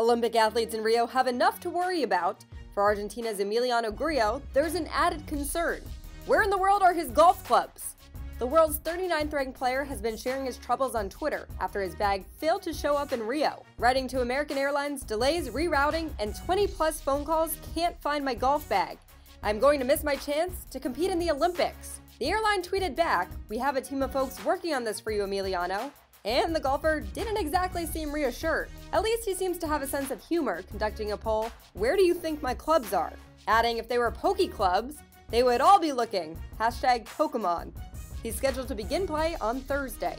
Olympic athletes in Rio have enough to worry about. For Argentina's Emiliano Grillo, there's an added concern. Where in the world are his golf clubs? The world's 39th ranked player has been sharing his troubles on Twitter after his bag failed to show up in Rio. Writing to American Airlines, delays, rerouting, and 20 plus phone calls can't find my golf bag. I'm going to miss my chance to compete in the Olympics. The airline tweeted back, We have a team of folks working on this for you, Emiliano. And the golfer didn't exactly seem reassured. At least he seems to have a sense of humor conducting a poll, Where do you think my clubs are? Adding, if they were pokey clubs, they would all be looking. Hashtag Pokemon. He's scheduled to begin play on Thursday.